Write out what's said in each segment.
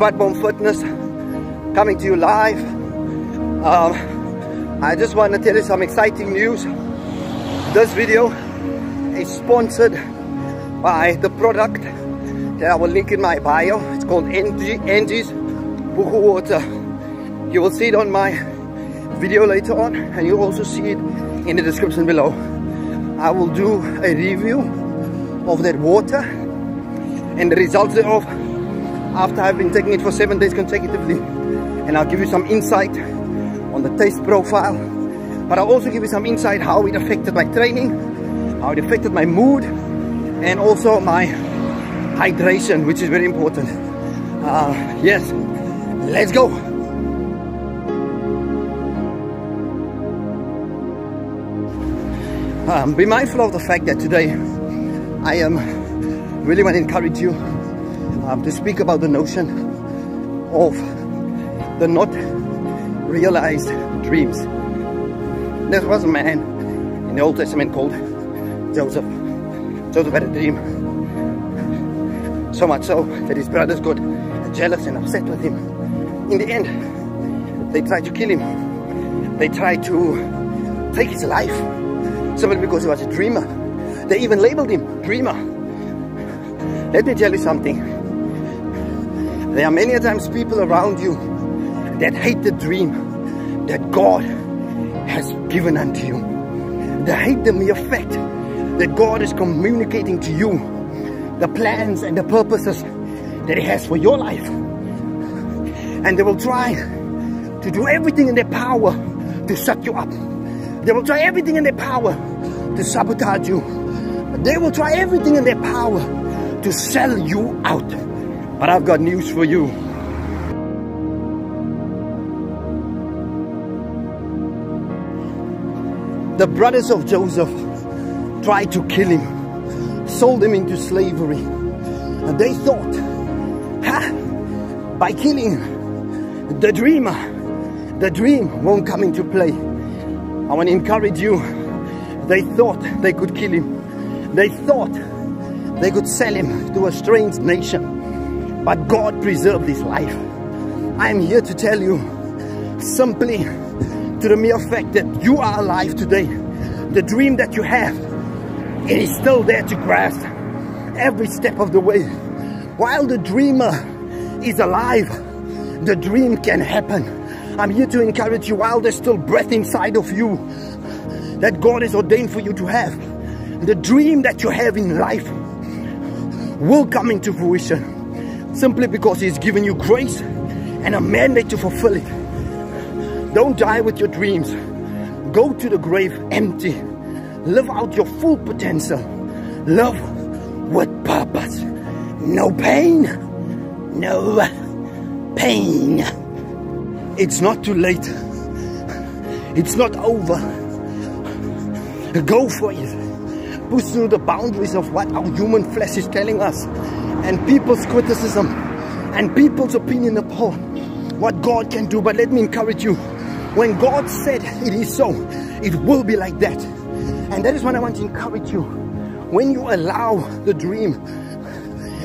Spatbomb Fitness coming to you live. Um, I just want to tell you some exciting news. This video is sponsored by the product that I will link in my bio. It's called NG, Angie's Buchu Water. You will see it on my video later on and you'll also see it in the description below. I will do a review of that water and the results thereof after I've been taking it for seven days consecutively. And I'll give you some insight on the taste profile but I'll also give you some insight how it affected my training how it affected my mood and also my hydration which is very important. Uh, yes let's go. Um, be mindful of the fact that today I am really want to encourage you um, to speak about the notion of the not realized dreams. There was a man in the Old Testament called Joseph. Joseph had a dream. So much so that his brothers got jealous and upset with him. In the end, they tried to kill him. They tried to take his life simply because he was a dreamer. They even labeled him dreamer. Let me tell you something. There are many times people around you that hate the dream that God has given unto you. They hate the mere fact that God is communicating to you the plans and the purposes that He has for your life. And they will try to do everything in their power to shut you up. They will try everything in their power to sabotage you. They will try everything in their power to sell you out. But I've got news for you. The brothers of Joseph tried to kill him, sold him into slavery. And they thought, ha, by killing the dreamer, the dream won't come into play. I want to encourage you. They thought they could kill him. They thought they could sell him to a strange nation. But God preserved his life. I am here to tell you simply to the mere fact that you are alive today. The dream that you have, it is still there to grasp every step of the way. While the dreamer is alive, the dream can happen. I'm here to encourage you while there's still breath inside of you that God has ordained for you to have. The dream that you have in life will come into fruition simply because He's given you grace and a mandate to fulfill it. Don't die with your dreams. Go to the grave empty. Live out your full potential. Love with purpose. No pain. No pain. It's not too late. It's not over. Go for it. Push through the boundaries of what our human flesh is telling us and people's criticism and people's opinion upon what God can do. But let me encourage you. When God said it is so, it will be like that. And that is what I want to encourage you. When you allow the dream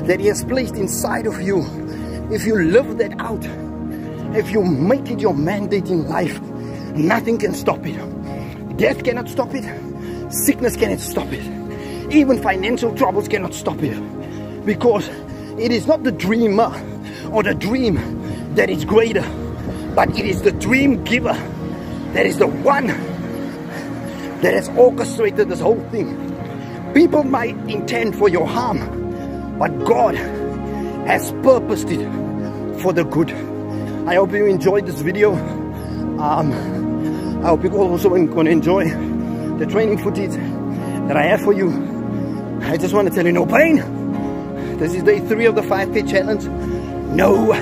that He has placed inside of you, if you live that out, if you make it your mandate in life, nothing can stop it. Death cannot stop it. Sickness cannot stop it. Even financial troubles cannot stop it. Because it is not the dreamer or the dream that is greater, but it is the dream giver that is the one that has orchestrated this whole thing. People might intend for your harm, but God has purposed it for the good. I hope you enjoyed this video. Um, I hope you also going to enjoy the training footage that I have for you. I just want to tell you no pain. This is day three of the 5K challenge. No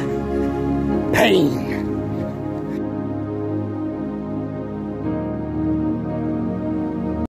pain.